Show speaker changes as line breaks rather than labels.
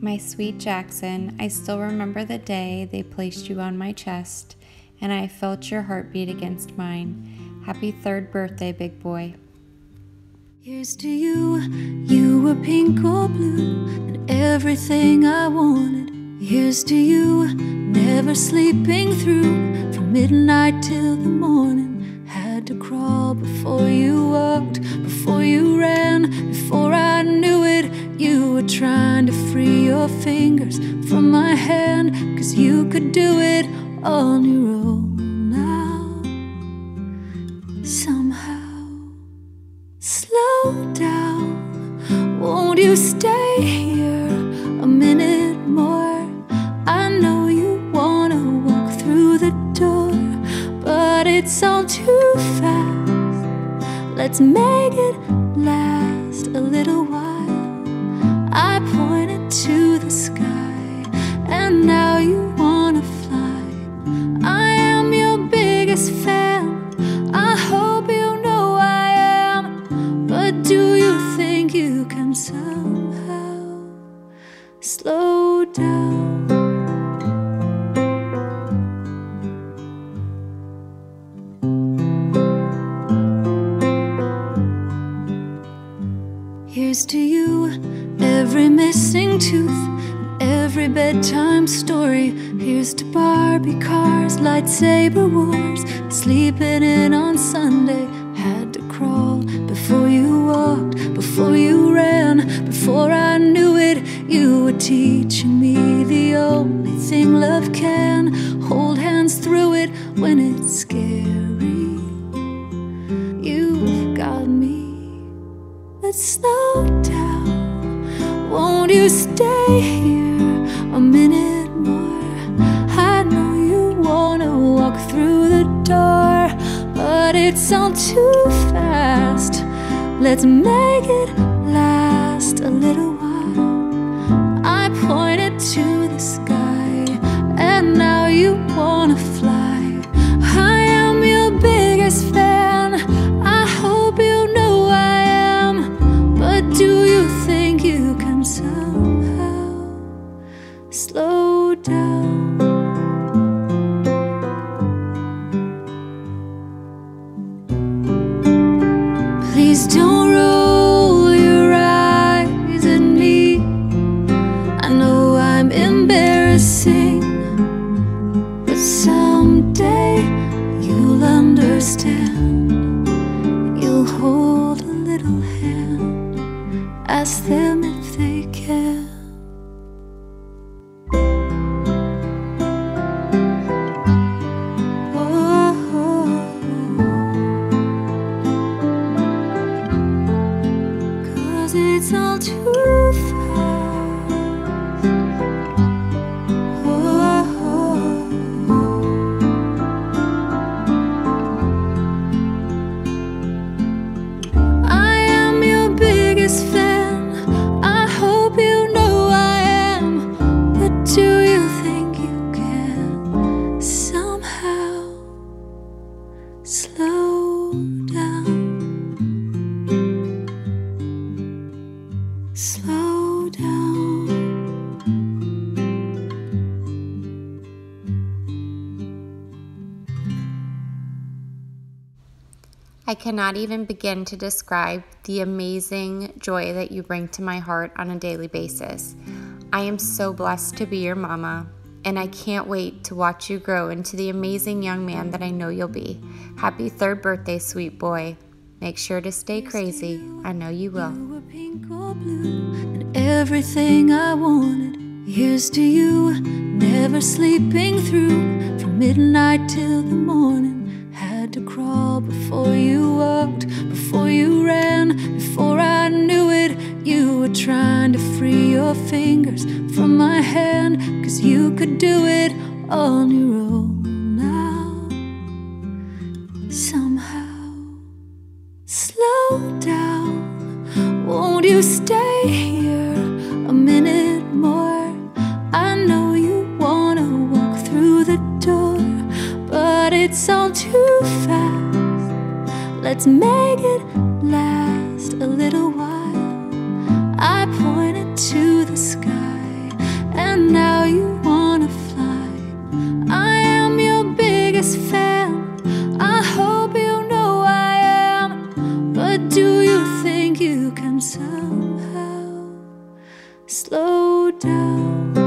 My sweet Jaxson, I still remember the day they placed you on my chest and I felt your heartbeat against mine. Happy third birthday, big boy.
Here's to you, you were pink or blue, and everything I wanted. Here's to you, never sleeping through from midnight till the morning. Your fingers from my hand, cause you could do it on your own now. Somehow, slow down, won't you stay here a minute more? I know you wanna walk through the door, but it's all too fast. Let's make it last a little But do you think you can somehow slow down? Here's to you, every missing tooth, every bedtime story. Here's to Barbie cars, lightsaber wars, sleeping in on Sunday. Were teaching me the only thing love can hold hands through it when it's scary. You've got me. Let's slow down. Won't you stay here a minute more? I know you wanna walk through the door, but it's all too fast. Let's make it last a little down? Please don't roll your eyes at me. I know I'm embarrassing, but someday you'll understand. It's all too fast. Slow down.
I cannot even begin to describe the amazing joy that you bring to my heart on a daily basis. I am so blessed to be your mama, and I can't wait to watch you grow into the amazing young man that I know you'll be. Happy third birthday, sweet boy. Make sure to stay crazy. I know you will.
Blue, and everything I wanted. Here's to you, never sleeping through from midnight till the morning. Had to crawl before you walked, before you ran, before I knew it. You were trying to free your fingers from my hand, cause you could do it on your own Let's make it last a little while. I pointed to the sky, and now you wanna fly. I am your biggest fan. I hope you know I am. But do you think you can somehow slow down?